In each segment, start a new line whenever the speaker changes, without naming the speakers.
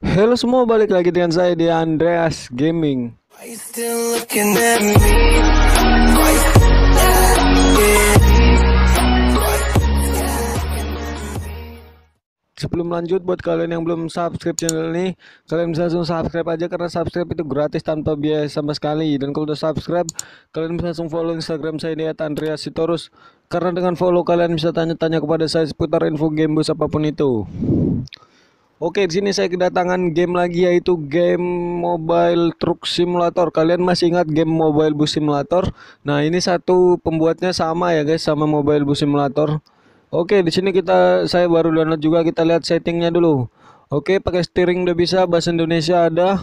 Halo semua, balik lagi dengan saya di Andreas Gaming. Sebelum lanjut, buat kalian yang belum subscribe channel ini, kalian bisa langsung subscribe aja karena subscribe itu gratis tanpa biaya sama sekali. Dan kalau udah subscribe, kalian bisa langsung follow Instagram saya di @andreasitorus. Karena dengan follow kalian bisa tanya-tanya kepada saya seputar info game bus apa pun itu. Oke, di sini saya kedatangan game lagi yaitu game Mobile Truck Simulator. Kalian masih ingat game Mobile Bus Simulator? Nah, ini satu pembuatnya sama ya guys, sama Mobile Bus Simulator. Oke, di sini kita saya baru download juga. Kita lihat settingnya dulu. Oke, pakai steering udah bisa, bahasa Indonesia ada.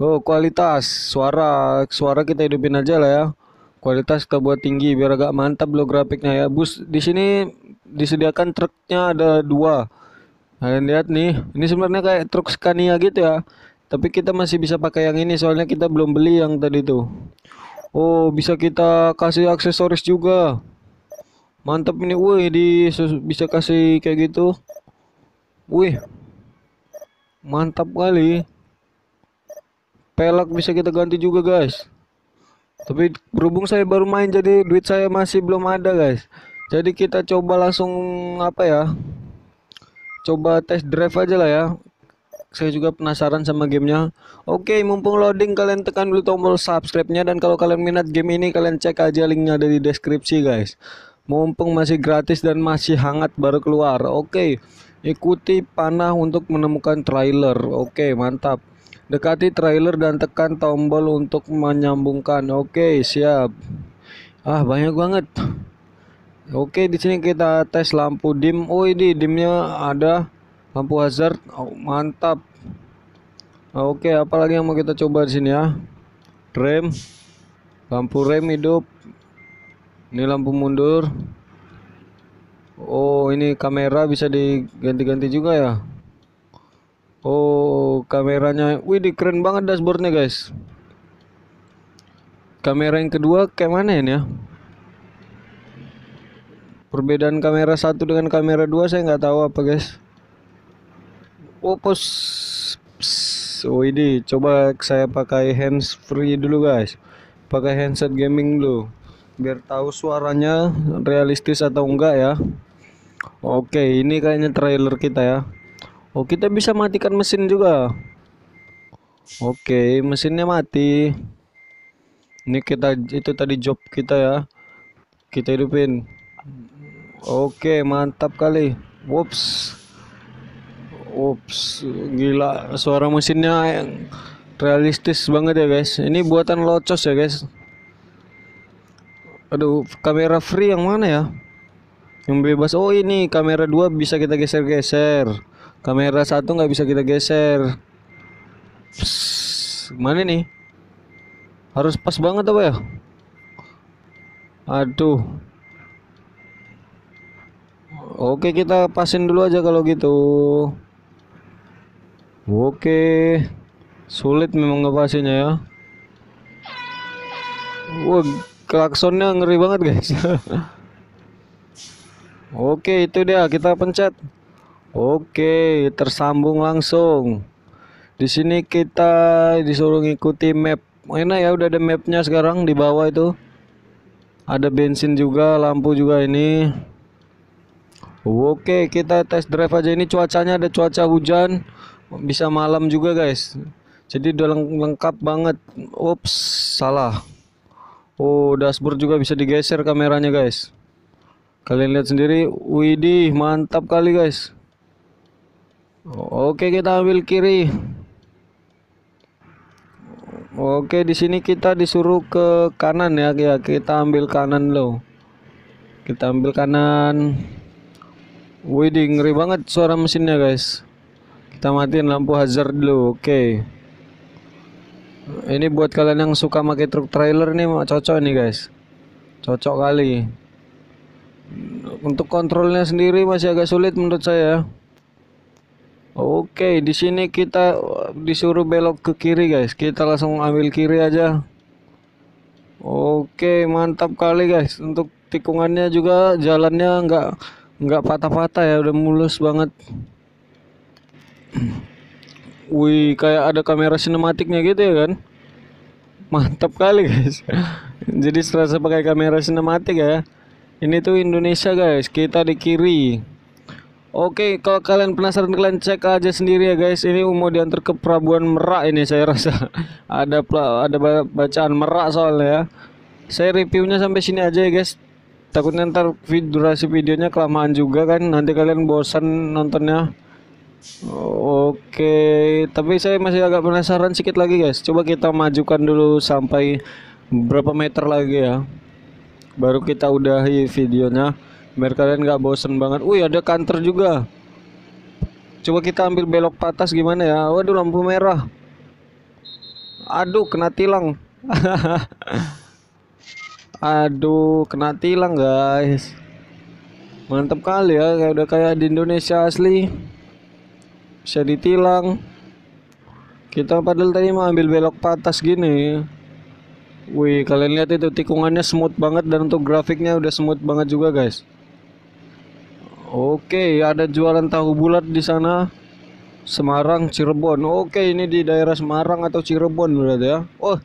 Oh, kualitas suara suara kita hidupin aja lah ya. Kualitas kita buat tinggi biar agak mantap loh grafiknya ya. Bus di sini disediakan truknya ada dua. Kalian lihat nih, ini sebenarnya kayak truk Scania gitu ya. Tapi kita masih bisa pakai yang ini soalnya kita belum beli yang tadi tuh. Oh, bisa kita kasih aksesoris juga. Mantap ini, wih, di bisa kasih kayak gitu. Wih. Mantap kali. Pelak bisa kita ganti juga, guys. Tapi berhubung saya baru main jadi duit saya masih belum ada, guys. Jadi kita coba langsung apa ya? Coba test drive aja lah ya. Saya juga penasaran sama gamenya. Oke mumpung loading kalian tekan dulu tombol subscribe nya dan kalau kalian minat game ini kalian cek aja linknya ada di deskripsi guys. Mumpung masih gratis dan masih hangat baru keluar. Oke ikuti panah untuk menemukan trailer. Oke mantap. Dekati trailer dan tekan tombol untuk menyambungkan. Oke siap. Ah banyak banget Oke, di sini kita tes lampu dim. Oh, ini dimnya ada lampu hazard. Oh, mantap. Oke, apalagi yang mau kita coba di sini ya? Rem. Lampu rem hidup. Ini lampu mundur. Oh, ini kamera bisa diganti-ganti juga ya? Oh, kameranya. Wih, keren banget dashboardnya, guys. Kamera yang kedua kayak mana ini ya? Perbedaan kamera satu dengan kamera dua saya nggak tahu apa guys. Oh pos oh ini coba saya pakai hands free dulu guys. Pakai handset gaming dulu biar tahu suaranya realistis atau enggak ya. Oke ini kayaknya trailer kita ya. Oh kita bisa matikan mesin juga. Oke mesinnya mati. Ini kita itu tadi job kita ya. Kita hidupin Oke, mantap kali. Whoops. Whoops, gila suara mesinnya yang realistis banget ya guys. Ini buatan locos ya guys. Aduh, kamera free yang mana ya? Yang bebas. Oh, ini kamera dua bisa kita geser-geser. Kamera satu nggak bisa kita geser. Psst, mana nih? Harus pas banget apa ya? Aduh. Oke kita pasin dulu aja kalau gitu. Oke. Sulit memang ngepasinnya ya. Wah klaksonnya ngeri banget guys. Oke itu dia. Kita pencet. Oke tersambung langsung. Di sini kita disuruh ngikuti map. Mana ya udah ada mapnya sekarang di bawah itu. Ada bensin juga lampu juga ini Oke, kita tes drive aja ini cuacanya ada cuaca hujan, bisa malam juga guys. Jadi udah leng lengkap banget. Ups, salah. Oh, dashboard juga bisa digeser kameranya guys. Kalian lihat sendiri, widih, mantap kali guys. Oke, kita ambil kiri. Oke, di sini kita disuruh ke kanan ya, ya kita ambil kanan loh. Kita ambil kanan. Wih, ngeri banget suara mesinnya guys. Kita matiin lampu hazard dulu. Oke. Okay. Ini buat kalian yang suka pakai truk trailer nih cocok nih guys. Cocok kali. Untuk kontrolnya sendiri masih agak sulit menurut saya. Oke, okay, di sini kita disuruh belok ke kiri guys. Kita langsung ambil kiri aja. Oke, okay, mantap kali guys. Untuk tikungannya juga jalannya enggak nggak patah-patah ya udah mulus banget Wih, kayak ada kamera sinematiknya gitu ya kan? Mantap kali guys. Jadi serasa pakai kamera sinematik ya. Ini tuh Indonesia guys, kita di kiri. Oke, kalau kalian penasaran kalian cek aja sendiri ya guys. Ini mau diantar ke Pelabuhan Merak ini saya rasa. ada ada ba- bacaan Merak soalnya ya. Saya reviewnya sampai sini aja ya guys. Takutnya ntar durasi videonya kelamaan juga kan. Nanti kalian bosan nontonnya. Oke, tapi saya masih agak penasaran sedikit lagi guys. Coba kita majukan dulu sampai berapa meter lagi ya. Baru kita udahi videonya. Biar kalian nggak bosen banget. Wih ada kantor juga. Coba kita ambil belok ke atas gimana ya? Waduh lampu merah. Aduh kena tilang. Aduh kena tilang guys. Mantap kali ya, kayak udah kayak di Indonesia asli. Bisa ditilang. Kita padahal tadi mau ambil belok ke atas gini. Wih kalian lihat itu tikungannya smooth banget dan untuk grafiknya udah smooth banget juga guys. Oke ada jualan tahu bulat di sana. Semarang Cirebon. Oke ini di daerah Semarang atau Cirebon berarti ya. Oh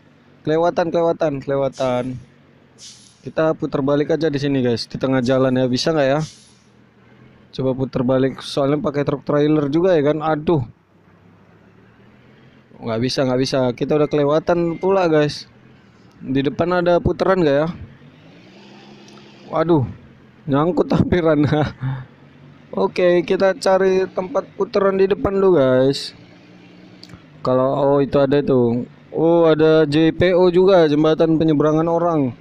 kelewatan kelewatan kelewatan kita putar balik aja di sini guys di tengah jalan ya bisa nggak ya Coba putar balik soalnya pakai truk trailer juga ya kan. Aduh. nggak bisa nggak bisa. Kita udah kelewatan pula guys. Di depan ada putaran nggak ya? Waduh. Nyangkut hampiran. Oke, kita cari tempat putaran di depan dulu guys. Kalau oh itu ada itu. Oh, ada JPO juga, jembatan penyeberangan orang.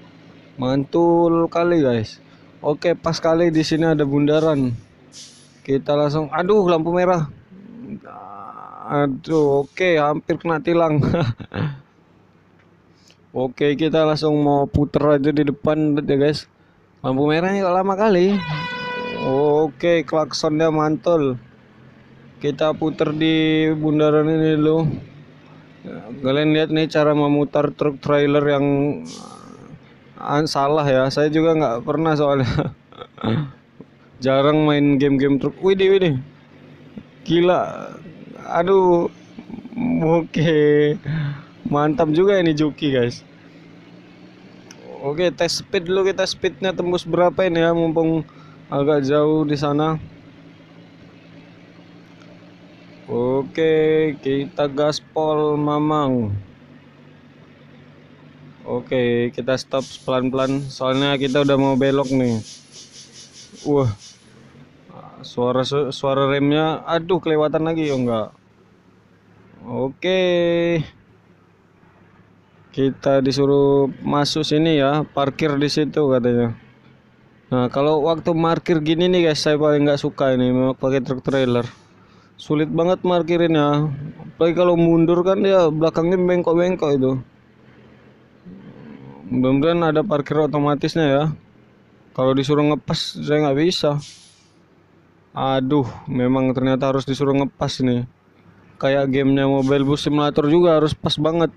Mantul kali guys. Oke, pas kali di sini ada bundaran. Kita langsung aduh lampu merah. Aduh oke hampir kena tilang. Oke kita langsung mau puter aja di depan ya guys. Lampu merahnya lama kali? Oke klaksonnya mantul. Kita puter di bundaran ini dulu. Kalian lihat nih cara memutar truk trailer yang salah ya saya juga nggak pernah soalnya jarang main game-game truk. Widih, widih. Gila. Aduh. Oke. Mantap juga ini joki, guys. Oke, tes speed dulu kita speednya tembus berapa ini ya mumpung agak jauh di sana. Oke, kita gaspol mamang. Oke, kita stop pelan-pelan soalnya kita udah mau belok nih. Wah, suara suara remnya, aduh kelewatan lagi ya enggak. Oke, kita disuruh masuk sini ya, parkir di situ katanya. Nah, kalau waktu parkir gini nih guys, saya paling nggak suka ini memang pakai truk trailer. Sulit banget parkirinnya. Apalagi kalau mundur kan dia belakangnya bengkok-bengkok itu. Mudah-mudahan ada parkir otomatisnya ya. Kalau disuruh ngepas saya nggak bisa. Aduh, memang ternyata harus disuruh ngepas nih. Kayak gamenya Mobile Bus Simulator juga harus pas banget.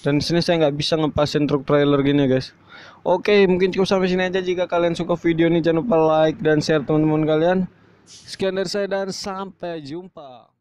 Dan sini saya nggak bisa ngepasin truk trailer gini guys. Oke, mungkin cukup sampai sini aja. Jika kalian suka video ini jangan lupa like dan share teman-teman kalian. Sekian dari saya dan sampai jumpa.